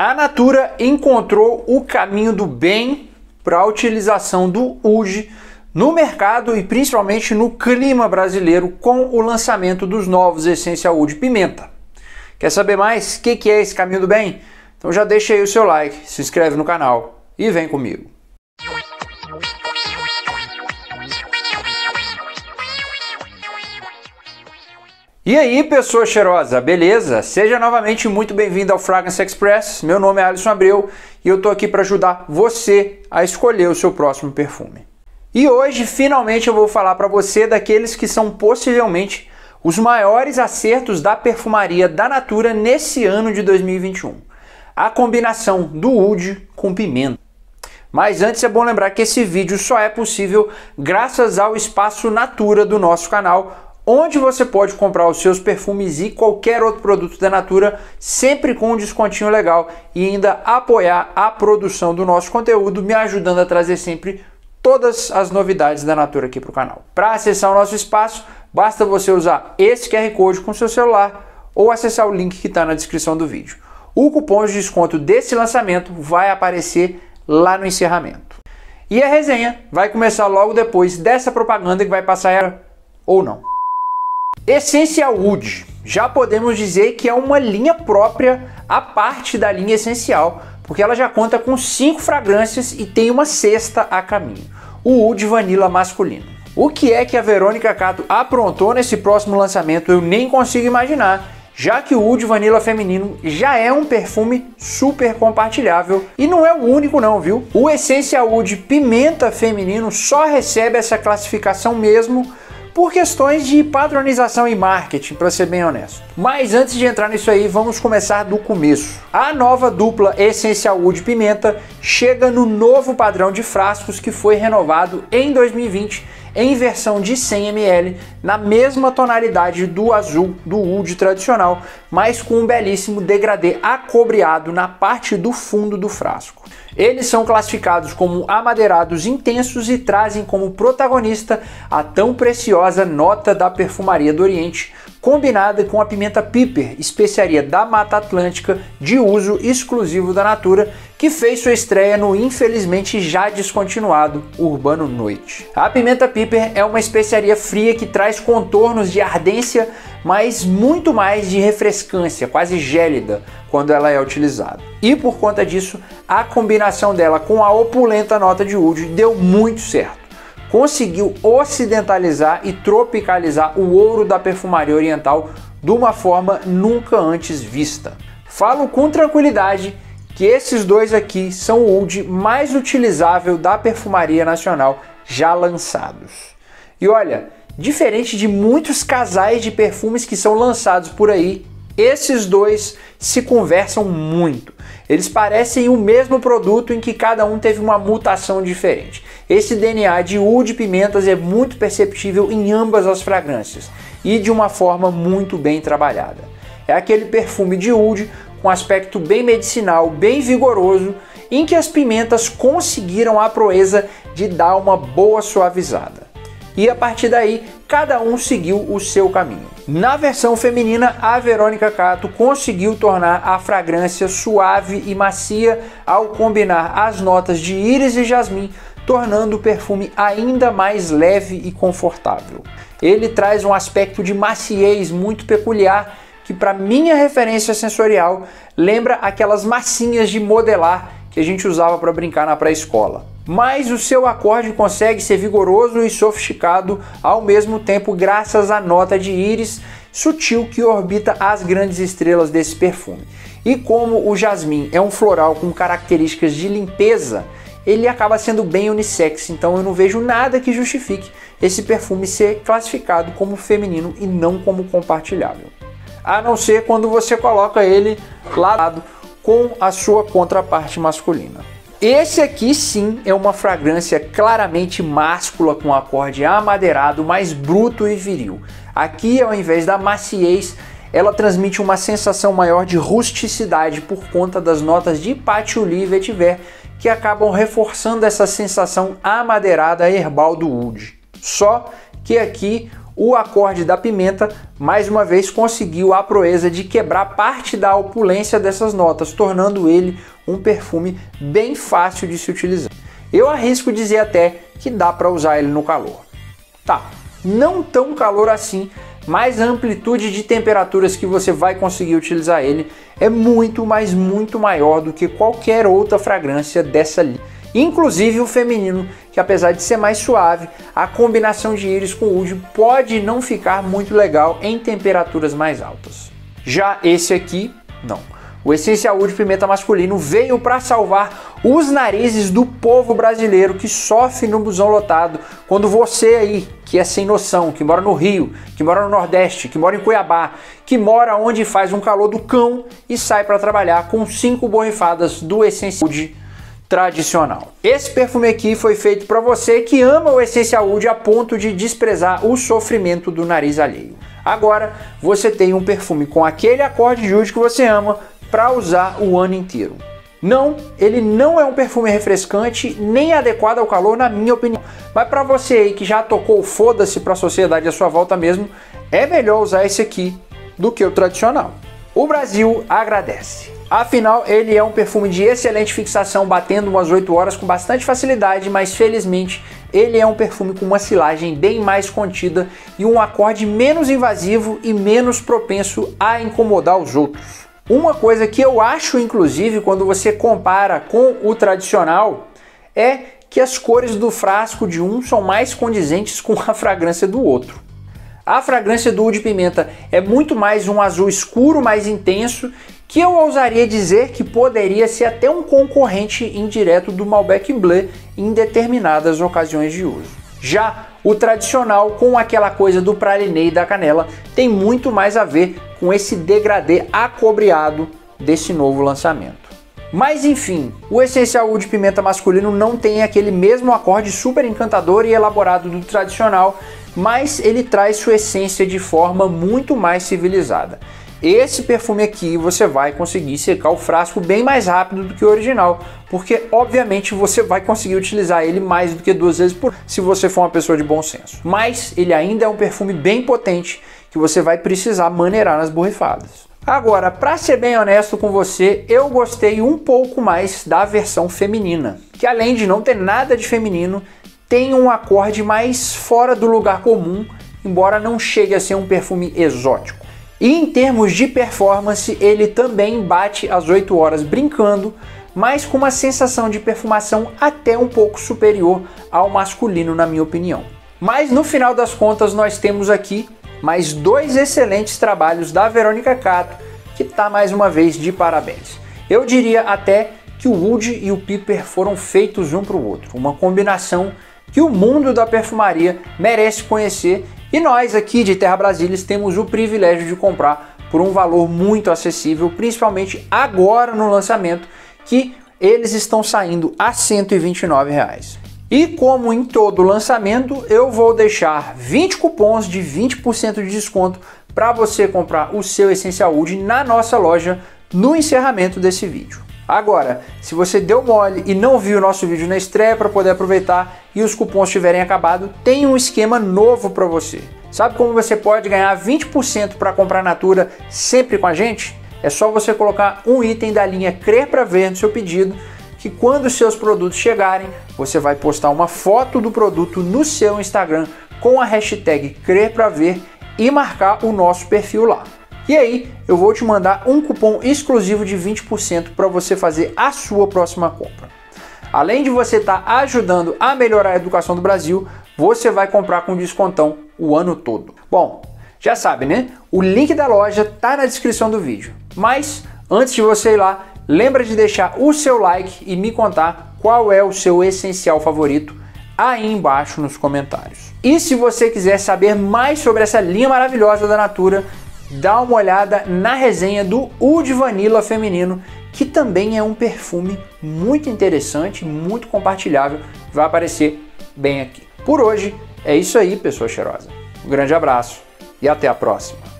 A Natura encontrou o caminho do bem para a utilização do UD no mercado e principalmente no clima brasileiro com o lançamento dos novos Essential Wood Pimenta. Quer saber mais? O que, que é esse caminho do bem? Então já deixa aí o seu like, se inscreve no canal e vem comigo. E aí, pessoa cheirosa, beleza? Seja novamente muito bem-vindo ao Fragrance Express. Meu nome é Alisson Abreu e eu tô aqui para ajudar você a escolher o seu próximo perfume. E hoje, finalmente, eu vou falar para você daqueles que são possivelmente os maiores acertos da perfumaria da Natura nesse ano de 2021. A combinação do oud com pimenta. Mas antes é bom lembrar que esse vídeo só é possível graças ao espaço Natura do nosso canal, onde você pode comprar os seus perfumes e qualquer outro produto da Natura, sempre com um descontinho legal e ainda apoiar a produção do nosso conteúdo, me ajudando a trazer sempre todas as novidades da Natura aqui para o canal. Para acessar o nosso espaço, basta você usar esse QR Code com seu celular ou acessar o link que está na descrição do vídeo. O cupom de desconto desse lançamento vai aparecer lá no encerramento. E a resenha vai começar logo depois dessa propaganda que vai passar ou não. Essential Wood. Já podemos dizer que é uma linha própria à parte da linha essencial, porque ela já conta com cinco fragrâncias e tem uma sexta a caminho, o Wood Vanilla masculino. O que é que a Verônica Cato aprontou nesse próximo lançamento eu nem consigo imaginar, já que o Wood Vanilla feminino já é um perfume super compartilhável e não é o único não, viu? O Essential Wood Pimenta feminino só recebe essa classificação mesmo por questões de padronização e marketing, para ser bem honesto. Mas antes de entrar nisso aí, vamos começar do começo. A nova dupla Essencial Wood Pimenta chega no novo padrão de frascos que foi renovado em 2020 em versão de 100 ml, na mesma tonalidade do azul do Wood tradicional, mas com um belíssimo degradê acobreado na parte do fundo do frasco. Eles são classificados como amadeirados intensos e trazem como protagonista a tão preciosa nota da perfumaria do Oriente, combinada com a pimenta piper, especiaria da Mata Atlântica de uso exclusivo da Natura, que fez sua estreia no infelizmente já descontinuado Urbano Noite. A pimenta piper é uma especiaria fria que traz contornos de ardência, mas muito mais de refrescância, quase gélida, quando ela é utilizada. E por conta disso, a combinação dela com a opulenta nota de oud deu muito certo conseguiu ocidentalizar e tropicalizar o ouro da perfumaria oriental de uma forma nunca antes vista. Falo com tranquilidade que esses dois aqui são o oud mais utilizável da perfumaria nacional já lançados. E olha, diferente de muitos casais de perfumes que são lançados por aí, esses dois se conversam muito. Eles parecem o mesmo produto em que cada um teve uma mutação diferente. Esse DNA de oud pimentas é muito perceptível em ambas as fragrâncias e de uma forma muito bem trabalhada. É aquele perfume de oud com aspecto bem medicinal, bem vigoroso, em que as pimentas conseguiram a proeza de dar uma boa suavizada. E a partir daí, cada um seguiu o seu caminho. Na versão feminina, a Verônica Cato conseguiu tornar a fragrância suave e macia ao combinar as notas de íris e jasmim, tornando o perfume ainda mais leve e confortável. Ele traz um aspecto de maciez muito peculiar que para minha referência sensorial lembra aquelas massinhas de modelar que a gente usava para brincar na pré-escola mas o seu acorde consegue ser vigoroso e sofisticado ao mesmo tempo graças à nota de íris sutil que orbita as grandes estrelas desse perfume. E como o jasmim é um floral com características de limpeza, ele acaba sendo bem unissex, então eu não vejo nada que justifique esse perfume ser classificado como feminino e não como compartilhável. A não ser quando você coloca ele lado com a sua contraparte masculina. Esse aqui sim é uma fragrância claramente máscula com acorde amadeirado, mais bruto e viril. Aqui, ao invés da maciez, ela transmite uma sensação maior de rusticidade por conta das notas de patchouli e vetiver que acabam reforçando essa sensação amadeirada herbal do oud. Só que aqui o acorde da pimenta mais uma vez conseguiu a proeza de quebrar parte da opulência dessas notas, tornando ele um perfume bem fácil de se utilizar. Eu arrisco dizer até que dá para usar ele no calor. Tá, não tão calor assim, mas a amplitude de temperaturas que você vai conseguir utilizar ele é muito, mas muito maior do que qualquer outra fragrância dessa linha inclusive o feminino, que apesar de ser mais suave, a combinação de íris com oud pode não ficar muito legal em temperaturas mais altas. Já esse aqui, não. O Essential Wood Pimenta Masculino veio para salvar os narizes do povo brasileiro que sofre no busão lotado quando você aí, que é sem noção, que mora no Rio, que mora no Nordeste, que mora em Cuiabá, que mora onde faz um calor do cão e sai para trabalhar com cinco borrifadas do Essential Wood tradicional. Esse perfume aqui foi feito para você que ama o Essential Wood a ponto de desprezar o sofrimento do nariz alheio. Agora você tem um perfume com aquele acorde de oud que você ama para usar o ano inteiro. Não, ele não é um perfume refrescante nem adequado ao calor, na minha opinião. Mas para você aí que já tocou foda-se para a sociedade à sua volta mesmo, é melhor usar esse aqui do que o tradicional. O Brasil agradece. Afinal, ele é um perfume de excelente fixação, batendo umas 8 horas com bastante facilidade, mas felizmente ele é um perfume com uma silagem bem mais contida e um acorde menos invasivo e menos propenso a incomodar os outros. Uma coisa que eu acho, inclusive, quando você compara com o tradicional, é que as cores do frasco de um são mais condizentes com a fragrância do outro. A fragrância do Oud Pimenta é muito mais um azul escuro, mais intenso, que eu ousaria dizer que poderia ser até um concorrente indireto do Malbec Bleu em determinadas ocasiões de uso. Já o tradicional, com aquela coisa do pralinê e da canela, tem muito mais a ver com esse degradê acobreado desse novo lançamento. Mas enfim, o essencial de pimenta masculino não tem aquele mesmo acorde super encantador e elaborado do tradicional, mas ele traz sua essência de forma muito mais civilizada. Esse perfume aqui você vai conseguir secar o frasco bem mais rápido do que o original, porque obviamente você vai conseguir utilizar ele mais do que duas vezes por se você for uma pessoa de bom senso. Mas ele ainda é um perfume bem potente que você vai precisar maneirar nas borrifadas. Agora, para ser bem honesto com você, eu gostei um pouco mais da versão feminina, que além de não ter nada de feminino, tem um acorde mais fora do lugar comum, embora não chegue a ser um perfume exótico. E em termos de performance, ele também bate as 8 horas brincando, mas com uma sensação de perfumação até um pouco superior ao masculino, na minha opinião. Mas no final das contas, nós temos aqui mais dois excelentes trabalhos da Verônica Cato, que está mais uma vez de parabéns. Eu diria até que o Wood e o Piper foram feitos um para o outro, uma combinação que o mundo da perfumaria merece conhecer e nós aqui de Terra Brasília temos o privilégio de comprar por um valor muito acessível, principalmente agora no lançamento, que eles estão saindo a 129 reais. E como em todo lançamento, eu vou deixar 20 cupons de 20% de desconto para você comprar o seu Essential Wood na nossa loja no encerramento desse vídeo. Agora, se você deu mole e não viu o nosso vídeo na estreia para poder aproveitar e os cupons tiverem acabado, tem um esquema novo para você. Sabe como você pode ganhar 20% para comprar Natura sempre com a gente? É só você colocar um item da linha Crer para Ver no seu pedido, que quando os seus produtos chegarem, você vai postar uma foto do produto no seu Instagram com a hashtag Crer para Ver e marcar o nosso perfil lá. E aí eu vou te mandar um cupom exclusivo de 20% para você fazer a sua próxima compra. Além de você estar tá ajudando a melhorar a educação do Brasil, você vai comprar com descontão o ano todo. Bom, já sabe, né? O link da loja tá na descrição do vídeo. Mas antes de você ir lá, lembra de deixar o seu like e me contar qual é o seu essencial favorito aí embaixo nos comentários. E se você quiser saber mais sobre essa linha maravilhosa da Natura, dá uma olhada na resenha do Oud Vanilla feminino, que também é um perfume muito interessante, muito compartilhável, vai aparecer bem aqui. Por hoje é isso aí, pessoa cheirosa. Um grande abraço e até a próxima.